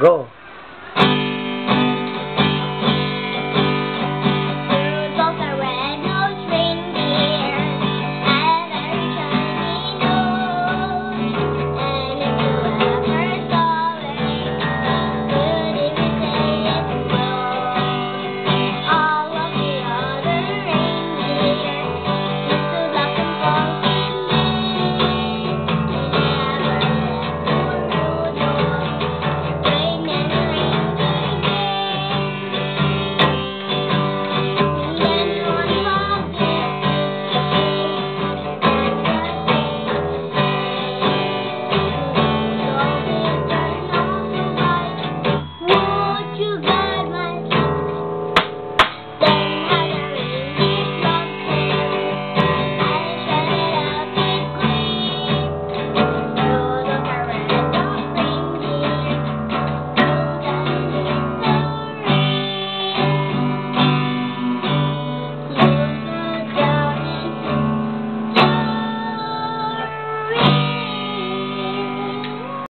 Go.